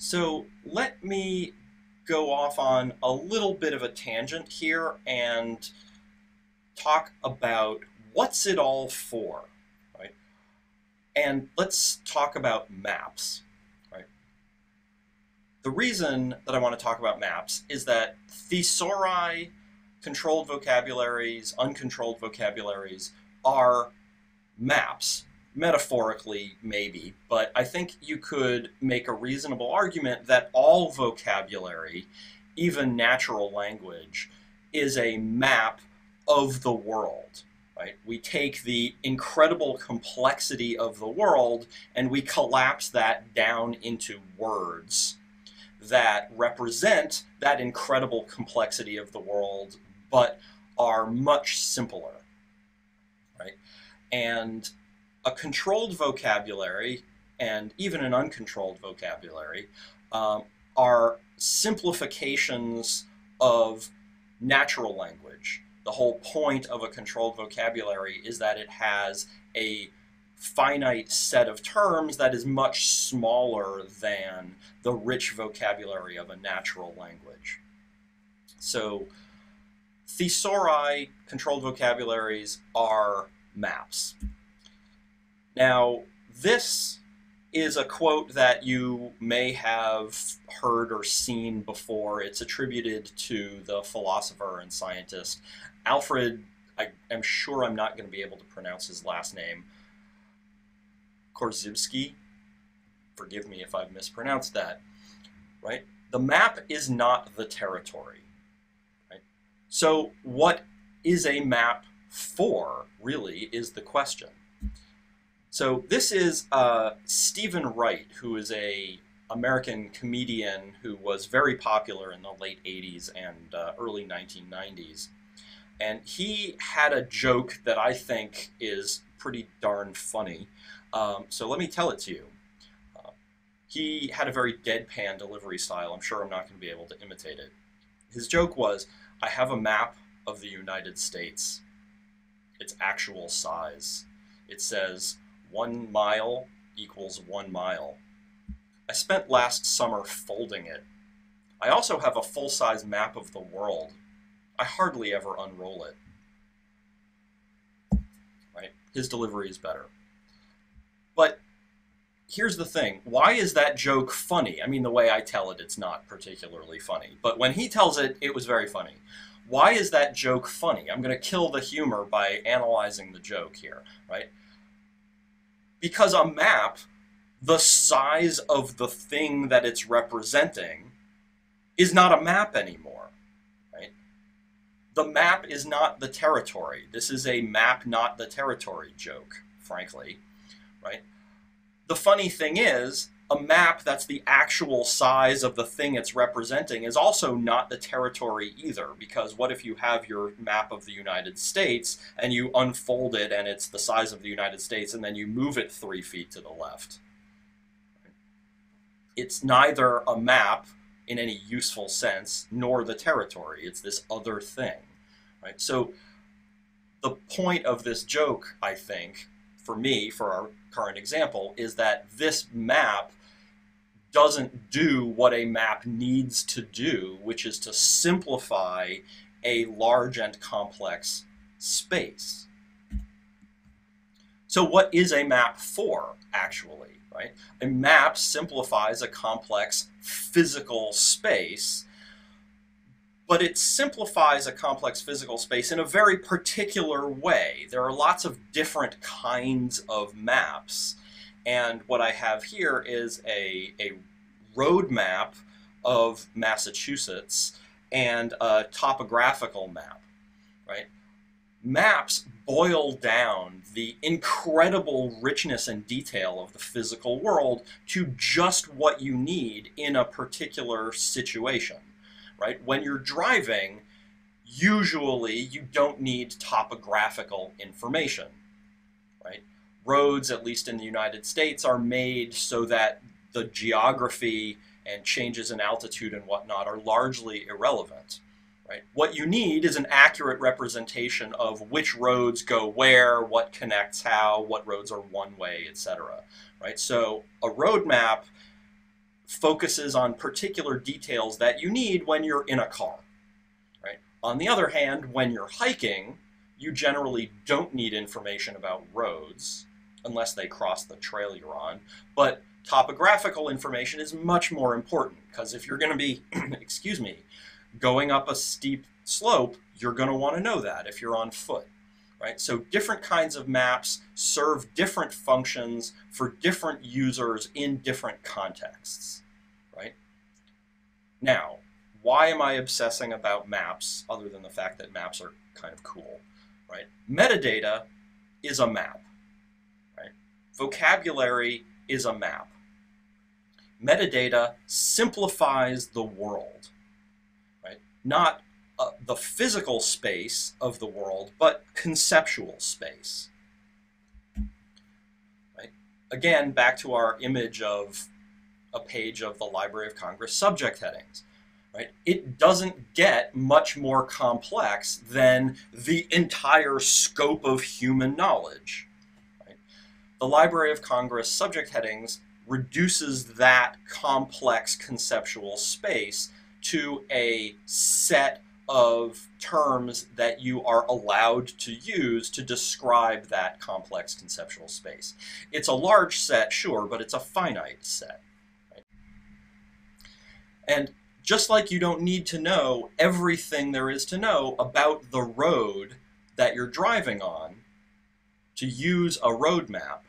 So let me go off on a little bit of a tangent here and talk about what's it all for, right? And let's talk about maps, right? The reason that I want to talk about maps is that thesauri, controlled vocabularies, uncontrolled vocabularies are maps metaphorically maybe but i think you could make a reasonable argument that all vocabulary even natural language is a map of the world right? We take the incredible complexity of the world and we collapse that down into words that represent that incredible complexity of the world but are much simpler right? And a controlled vocabulary and even an uncontrolled vocabulary um, are simplifications of natural language. The whole point of a controlled vocabulary is that it has a finite set of terms that is much smaller than the rich vocabulary of a natural language. So, thesauri, controlled vocabularies, are maps. Now, this is a quote that you may have heard or seen before. It's attributed to the philosopher and scientist Alfred. I am sure I'm not going to be able to pronounce his last name. Korzybski. Forgive me if I've mispronounced that. Right? The map is not the territory. Right? So, what is a map for, really, is the question. So this is uh, Steven Wright, who is a American comedian who was very popular in the late 80s and uh, early 1990s. And he had a joke that I think is pretty darn funny. Um, so let me tell it to you. Uh, he had a very deadpan delivery style. I'm sure I'm not going to be able to imitate it. His joke was I have a map of the United States, its actual size. It says one mile equals one mile. I spent last summer folding it. I also have a full-size map of the world. I hardly ever unroll it. Right? His delivery is better. But here's the thing. Why is that joke funny? I mean, the way I tell it, it's not particularly funny. But when he tells it, it was very funny. Why is that joke funny? I'm going to kill the humor by analyzing the joke here, right? Because a map, the size of the thing that it's representing, is not a map anymore. Right? The map is not the territory. This is a map, not the territory joke, frankly. Right? The funny thing is, a map that's the actual size of the thing it's representing is also not the territory either, because what if you have your map of the United States and you unfold it and it's the size of the United States and then you move it three feet to the left? It's neither a map in any useful sense nor the territory. It's this other thing, right? So the point of this joke, I think, for me, for our current example, is that this map doesn't do what a map needs to do, which is to simplify a large and complex space. So what is a map for, actually, right? A map simplifies a complex physical space, but it simplifies a complex physical space in a very particular way. There are lots of different kinds of maps and what I have here is a, a road map of Massachusetts and a topographical map, right? Maps boil down the incredible richness and detail of the physical world to just what you need in a particular situation, right? When you're driving, usually you don't need topographical information roads, at least in the United States, are made so that the geography and changes in altitude and whatnot are largely irrelevant. Right? What you need is an accurate representation of which roads go where, what connects how, what roads are one way, etc. Right? So a road map focuses on particular details that you need when you're in a car. Right? On the other hand, when you're hiking, you generally don't need information about roads unless they cross the trail you're on. But topographical information is much more important because if you're going to be, excuse me, going up a steep slope, you're going to want to know that if you're on foot. Right? So different kinds of maps serve different functions for different users in different contexts. Right? Now, why am I obsessing about maps other than the fact that maps are kind of cool? Right? Metadata is a map. Vocabulary is a map. Metadata simplifies the world, right? Not uh, the physical space of the world, but conceptual space. Right? Again, back to our image of a page of the Library of Congress subject headings. Right? It doesn't get much more complex than the entire scope of human knowledge. The Library of Congress subject headings reduces that complex conceptual space to a set of terms that you are allowed to use to describe that complex conceptual space. It's a large set, sure, but it's a finite set. Right? And just like you don't need to know everything there is to know about the road that you're driving on to use a road map,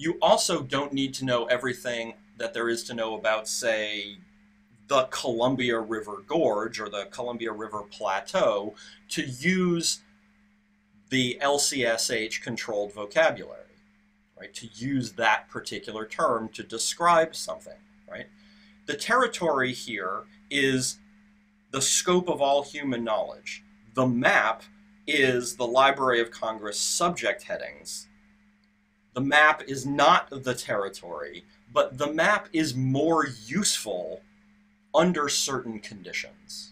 you also don't need to know everything that there is to know about, say, the Columbia River Gorge or the Columbia River Plateau to use the LCSH controlled vocabulary, right? To use that particular term to describe something, right? The territory here is the scope of all human knowledge. The map is the Library of Congress subject headings the map is not the territory, but the map is more useful under certain conditions.